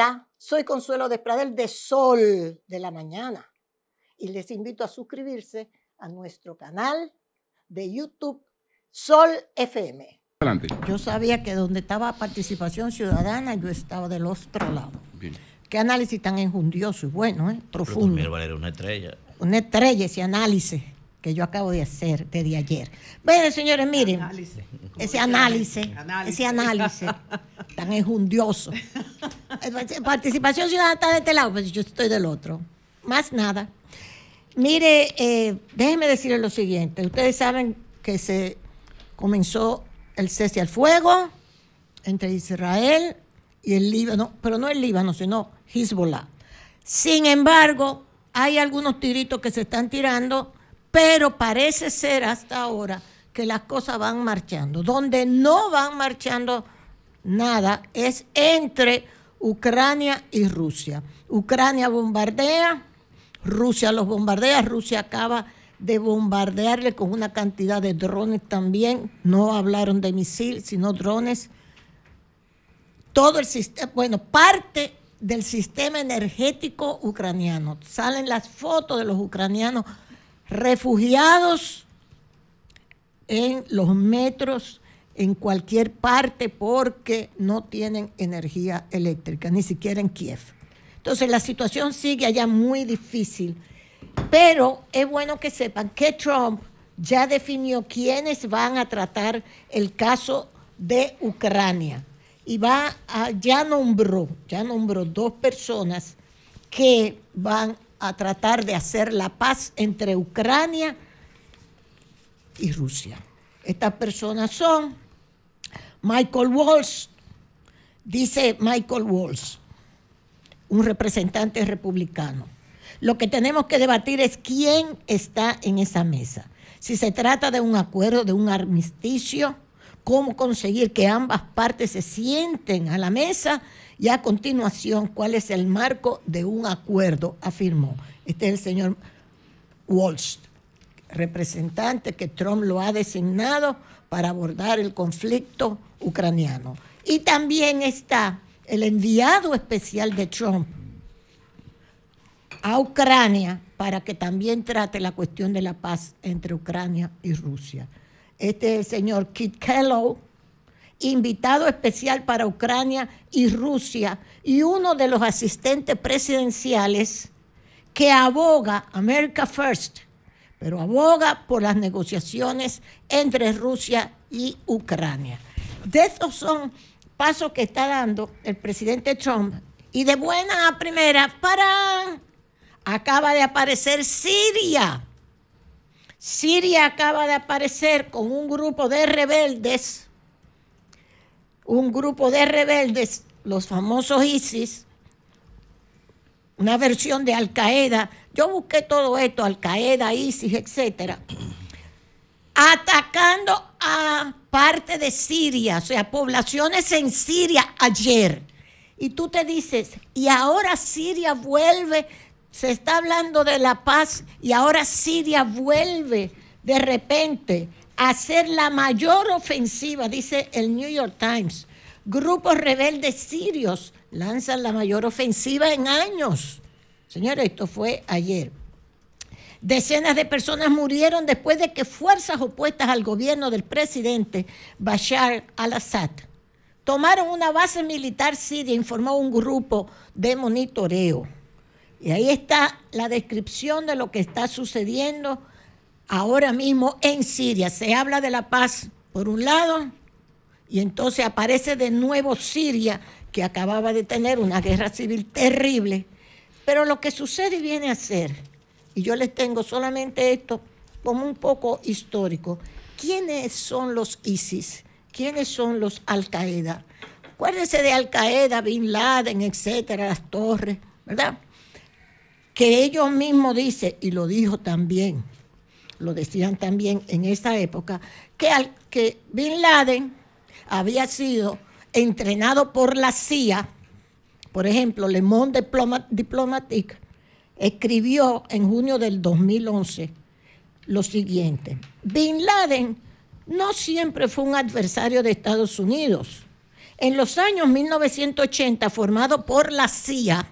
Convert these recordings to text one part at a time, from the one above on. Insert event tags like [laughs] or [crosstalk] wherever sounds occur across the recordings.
Hola, soy Consuelo Despradel de Sol de la Mañana y les invito a suscribirse a nuestro canal de YouTube Sol FM. Adelante. Yo sabía que donde estaba participación ciudadana, yo estaba del otro lado. Bien. Qué análisis tan enjundioso y bueno, ¿eh? Pero profundo. también Valeria, una estrella. Una estrella ese análisis que yo acabo de hacer desde ayer. Bueno, señores, miren, Análisis. ese análisis, ese análisis [laughs] tan enjundioso. Participación ciudadana está de este lado, pues yo estoy del otro. Más nada. Mire, eh, déjenme decirles lo siguiente. Ustedes saben que se comenzó el cese al fuego entre Israel y el Líbano, pero no el Líbano, sino Hezbollah. Sin embargo, hay algunos tiritos que se están tirando, pero parece ser hasta ahora que las cosas van marchando. Donde no van marchando nada es entre Ucrania y Rusia. Ucrania bombardea, Rusia los bombardea, Rusia acaba de bombardearle con una cantidad de drones también. No hablaron de misil, sino drones todo el sistema, bueno, parte del sistema energético ucraniano. Salen las fotos de los ucranianos refugiados en los metros, en cualquier parte, porque no tienen energía eléctrica, ni siquiera en Kiev. Entonces la situación sigue allá muy difícil, pero es bueno que sepan que Trump ya definió quiénes van a tratar el caso de Ucrania y va a, ya nombró, ya nombró dos personas que van a tratar de hacer la paz entre Ucrania y Rusia. Estas personas son Michael Walsh, dice Michael Walsh, un representante republicano. Lo que tenemos que debatir es quién está en esa mesa. Si se trata de un acuerdo, de un armisticio, cómo conseguir que ambas partes se sienten a la mesa y a continuación cuál es el marco de un acuerdo, afirmó. Este es el señor Walsh, representante que Trump lo ha designado para abordar el conflicto ucraniano. Y también está el enviado especial de Trump a Ucrania para que también trate la cuestión de la paz entre Ucrania y Rusia. Este es el señor Kit Kellogg, invitado especial para Ucrania y Rusia y uno de los asistentes presidenciales que aboga America First, pero aboga por las negociaciones entre Rusia y Ucrania. De estos son pasos que está dando el presidente Trump y de buena a primera, para acaba de aparecer Siria. Siria acaba de aparecer con un grupo de rebeldes, un grupo de rebeldes, los famosos ISIS, una versión de Al Qaeda. Yo busqué todo esto, Al Qaeda, ISIS, etcétera, atacando a parte de Siria, o sea, poblaciones en Siria ayer. Y tú te dices, y ahora Siria vuelve se está hablando de la paz y ahora Siria vuelve de repente a hacer la mayor ofensiva, dice el New York Times. Grupos rebeldes sirios lanzan la mayor ofensiva en años. Señores, esto fue ayer. Decenas de personas murieron después de que fuerzas opuestas al gobierno del presidente Bashar al-Assad tomaron una base militar siria, informó un grupo de monitoreo. Y ahí está la descripción de lo que está sucediendo ahora mismo en Siria. Se habla de la paz por un lado y entonces aparece de nuevo Siria, que acababa de tener una guerra civil terrible. Pero lo que sucede y viene a ser, y yo les tengo solamente esto como un poco histórico, ¿quiénes son los ISIS? ¿Quiénes son los Al-Qaeda? Acuérdense de Al-Qaeda, Bin Laden, etcétera, las torres, ¿verdad? que ellos mismos dicen, y lo dijo también, lo decían también en esa época, que, al, que Bin Laden había sido entrenado por la CIA, por ejemplo, Le Monde Diplomatique escribió en junio del 2011 lo siguiente, Bin Laden no siempre fue un adversario de Estados Unidos. en los años 1980, formado por la CIA,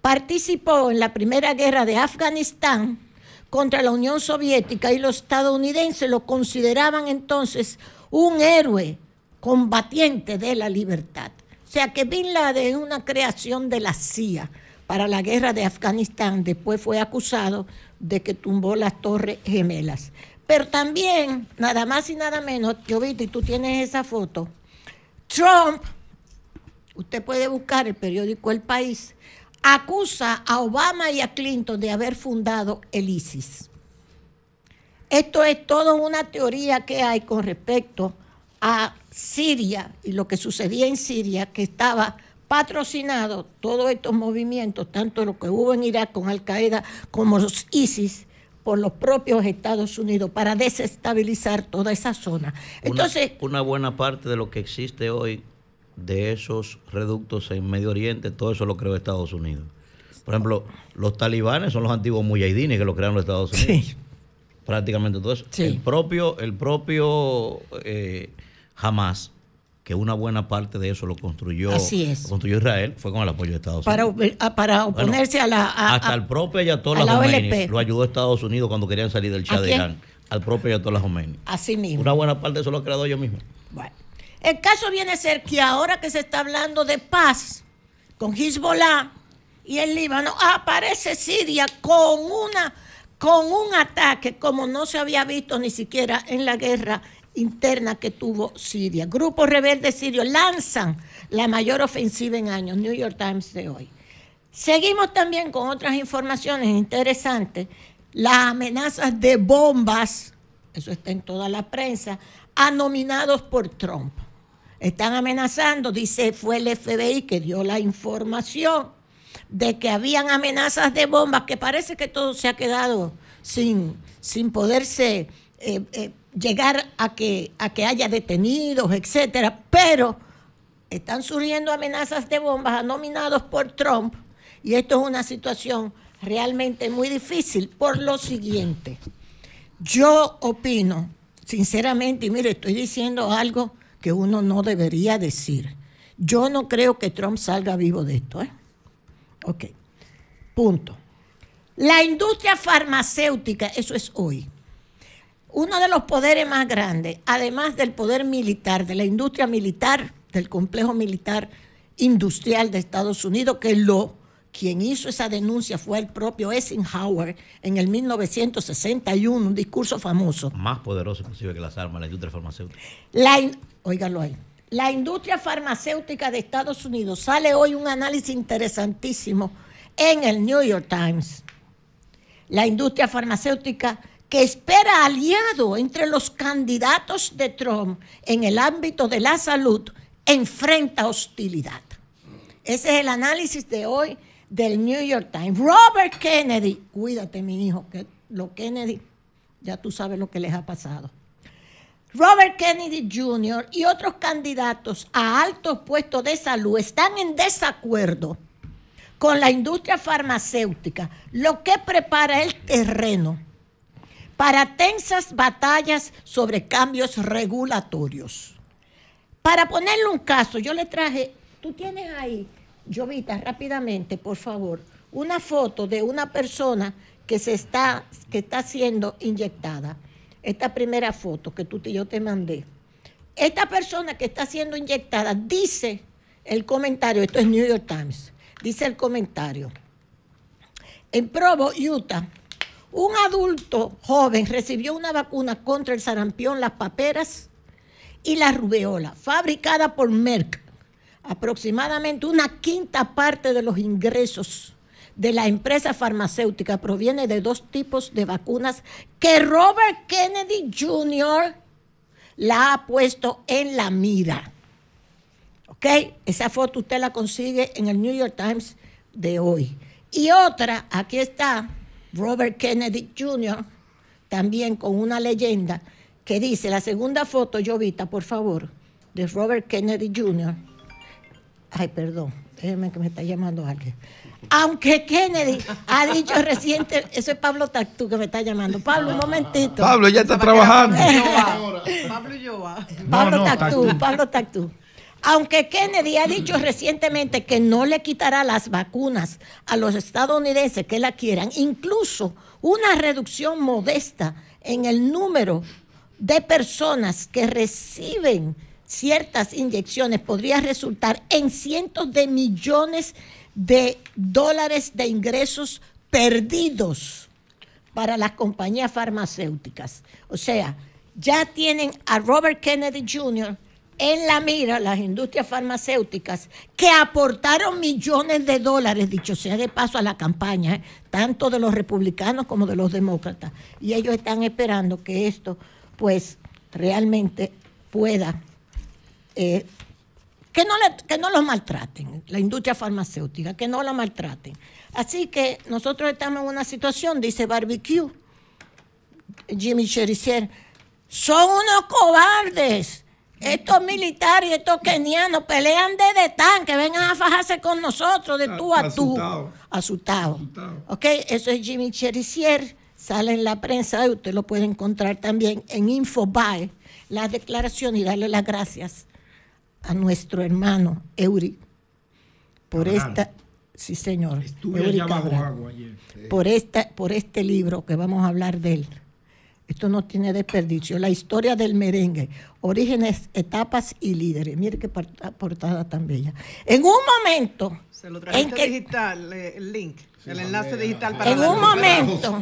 participó en la Primera Guerra de Afganistán contra la Unión Soviética y los estadounidenses lo consideraban entonces un héroe combatiente de la libertad. O sea que Bin Laden es una creación de la CIA para la guerra de Afganistán. Después fue acusado de que tumbó las torres gemelas. Pero también, nada más y nada menos, yo vi y tú tienes esa foto, Trump, usted puede buscar el periódico El País, acusa a Obama y a Clinton de haber fundado el ISIS. Esto es toda una teoría que hay con respecto a Siria y lo que sucedía en Siria, que estaba patrocinado todos estos movimientos, tanto lo que hubo en Irak con Al Qaeda como los ISIS, por los propios Estados Unidos para desestabilizar toda esa zona. Entonces, una, buena parte de lo que existe hoy de esos reductos en Medio Oriente, todo eso lo creó Estados Unidos. Por ejemplo, los talibanes son los antiguos mujahidines que lo crearon los Estados Unidos. Sí. Prácticamente todo eso. El propio, el propio eh, Hamas que una buena parte de eso lo construyó, construyó Israel, fue con el apoyo de Estados Unidos. Ah, para oponerse a la... hasta el propio Ayatollah Khomeini lo ayudó Estados Unidos cuando querían salir del Shah de Irán. Al propio Ayatollah Khomeini. Así mismo. Una buena parte de eso lo ha creado yo mismo. Bueno. El caso viene a ser que ahora que se está hablando de paz con Hezbollah y el Líbano, aparece Siria con una con un ataque como no se había visto ni siquiera en la guerra interna que tuvo Siria. Grupos rebeldes sirios lanzan la mayor ofensiva en años, New York Times de hoy. Seguimos también con otras informaciones interesantes. Las amenazas de bombas, eso está en toda la prensa, a nominados por Trump. Están amenazando, dice, fue el FBI que dio la información de que habían amenazas de bombas, que parece que todo se ha quedado sin, sin poderse eh, eh, llegar a que, a que haya detenidos, etcétera, pero están surgiendo amenazas de bombas nominados por Trump y esto es una situación realmente muy difícil por lo siguiente. Yo opino, sinceramente, y mire, estoy diciendo algo que uno no debería decir. Yo no creo que Trump salga vivo de esto. ¿eh? Ok, punto. La industria farmacéutica, eso es hoy uno de los poderes más grandes, además del poder militar, de la industria militar, del complejo militar industrial de Estados Unidos, que lo quien hizo esa denuncia fue el propio Eisenhower en el 1961, un discurso famoso. Más poderoso inclusive que las armas, la industria farmacéutica. La, ahí. La industria farmacéutica de Estados Unidos sale hoy un análisis interesantísimo en el New York Times. La industria farmacéutica que espera aliado entre los candidatos de Trump en el ámbito de la salud, enfrenta hostilidad. Ese es el análisis de hoy del New York Times. Robert Kennedy, cuídate mi hijo, que lo Kennedy, ya tú sabes lo que les ha pasado. Robert Kennedy Jr. y otros candidatos a altos puestos de salud están en desacuerdo con la industria farmacéutica, lo que prepara el terreno para tensas batallas sobre cambios regulatorios. Para ponerle un caso, yo le traje, tú tienes ahí, Jovita, rápidamente, por favor, una foto de una persona que se está, que está siendo inyectada. Esta primera foto que tú yo te mandé. Esta persona que está siendo inyectada dice el comentario, esto es New York Times, dice el comentario. En Provo, Utah, un adulto joven recibió una vacuna contra el sarampión, las paperas y la rubeola, fabricada por Merck. Aproximadamente una quinta parte de los ingresos de la empresa farmacéutica proviene de dos tipos de vacunas que Robert Kennedy Jr. la ha puesto en la mira. ¿Ok? Esa foto usted la consigue en el New York Times de hoy. Y otra, aquí está, Robert Kennedy Jr., también con una leyenda que dice, la segunda foto, Jovita, por favor, de Robert Kennedy Jr. Ay, perdón, déjeme que me está llamando alguien. Aunque Kennedy ha dicho [laughs] reciente, eso es Pablo Tactú que me está llamando. Pablo, un momentito. Pablo ya está trabajando. Pablo Pablo Tactú, Pablo Tactú. Aunque Kennedy ha dicho recientemente que no le quitará las vacunas a los estadounidenses que la quieran, incluso una reducción modesta en el número de personas que reciben ciertas inyecciones podría resultar en cientos de millones de dólares de ingresos perdidos para las compañías farmacéuticas. O sea, ya tienen a Robert Kennedy Jr. en la mira las industrias farmacéuticas que aportaron millones de dólares, dicho sea de paso, a la campaña, ¿eh? tanto de los republicanos como de los demócratas. Y ellos están esperando que esto, pues, realmente pueda, eh, que, no que no los maltraten, la industria farmacéutica, que no la maltraten. Así que nosotros estamos en una situación, dice Barbecue, Jimmy Cherisier, son unos cobardes. Estos militares, estos kenianos pelean de tanque, vengan a fajarse con nosotros de tú a tú. Asustado. Asustado. Ok, eso es Jimmy Cherisier, sale en la prensa, usted lo puede encontrar también en Infobae, la declaración y darle las gracias a nuestro hermano Eury por esta, sí señor, Eury por, esta, por este libro que vamos a hablar de él. Esto no tiene desperdicio. La historia del merengue, orígenes, etapas y líderes. Mire qué portada tan bella. En un momento. Se lo en que, digital, el link, el enlace digital para En un momento,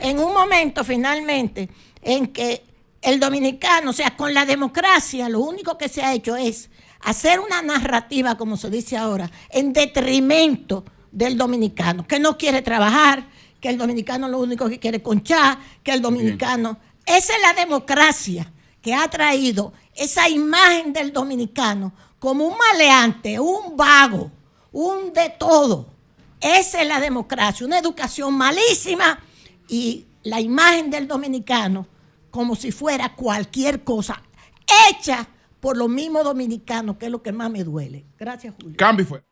en un momento finalmente, en que el dominicano, o sea, con la democracia, lo único que se ha hecho es hacer una narrativa, como se dice ahora, en detrimento del dominicano, que no quiere trabajar, que el dominicano lo único que quiere es conchar, que el dominicano... Esa es la democracia que ha traído esa imagen del dominicano como un maleante, un vago, un de todo. Esa es la democracia, una educación malísima y la imagen del dominicano como si fuera cualquier cosa hecha por los mismos dominicanos, que es lo que más me duele. Gracias, Julio. Cambio fue.